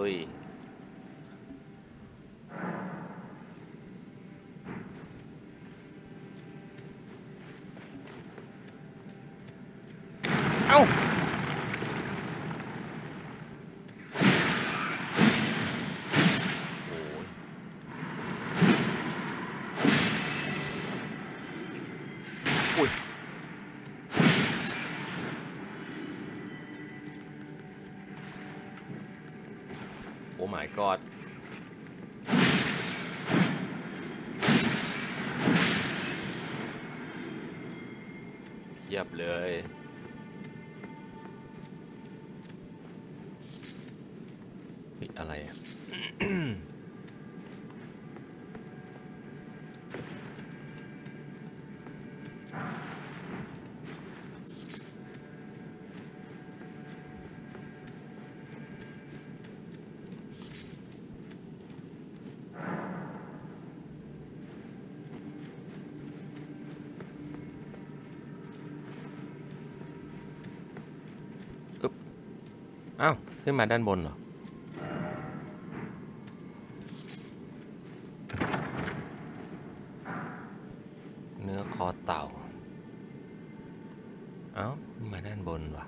ลุย เอ้า โอ้ยอุ้ย โอ้ my god เพียบเลยเฮ้ยอะไรอะ อ้าว ขึ้นมาด้านบนเหรอ เนื้อคอเต่า เอ้าขึ้นมาด้านบนว่ะ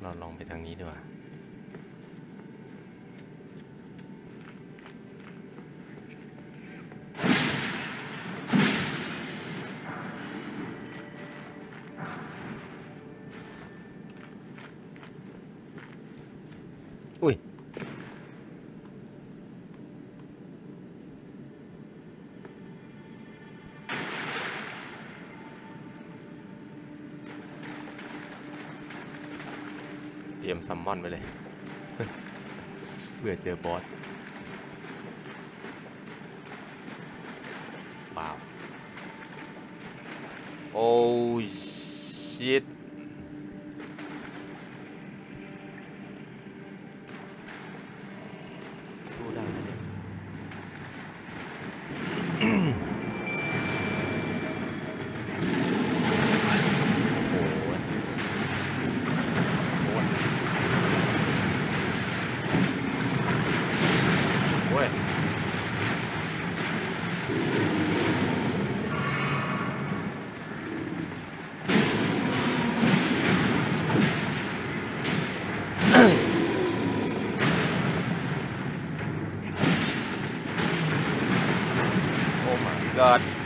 เราลองไปทางนี้ดีกว่า อุ้ยเตรียมซัมมอนไปเลยเพื่อเจอบอสว้าว โอ้ชิต god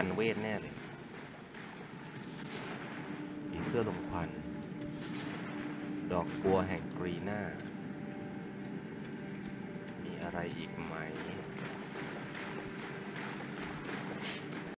กันเวทแน่เลยผีเสื้อลมควัน ดอกบัวแห่งกรีน่า มีอะไรอีกไหม